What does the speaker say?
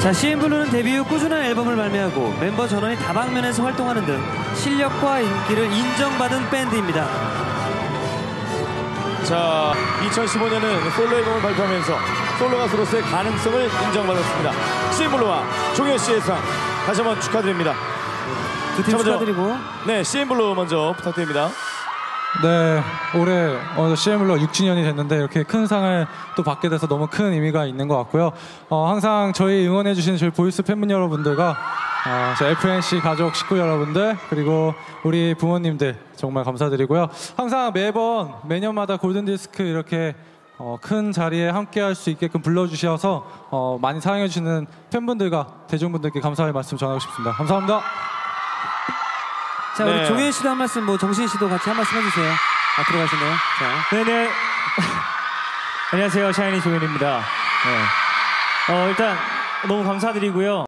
자, CN블루는 데뷔 후 꾸준한 앨범을 발매하고 멤버 전원이 다방면에서 활동하는 등 실력과 인기를 인정받은 밴드입니다. 자, 2015년은 솔로 앨범을 발표하면서 솔로 가수로서의 가능성을 인정받았습니다. CN블루와 종현 씨의 상 다시 한번 축하드립니다. 두팀 축하드리고 네, CN블루 먼저 부탁드립니다. 네, 올해 어, CN블루 6주년이 됐는데 이렇게 큰 상을 또 받게 돼서 너무 큰 의미가 있는 것 같고요. 어, 항상 저희 응원해주시는 저희 BOICE 팬분 여러분들과 어, 저 FNC 가족 식구 여러분들 그리고 우리 부모님들 정말 감사드리고요. 항상 매번 매년마다 골든 디스크 이렇게 어, 큰 자리에 함께할 수 있게끔 불러주셔서 어, 많이 사랑해주시는 팬분들과 대중분들께 감사의 말씀 전하고 싶습니다. 감사합니다. 자, 우리 네. 종현 씨도 한 말씀, 뭐 정신 씨도 같이 한 말씀 해주세요. 아, 들어가시네요. 자. 네네. 안녕하세요. 샤이니 종현입니다. 네. 어, 일단 너무 감사드리고요.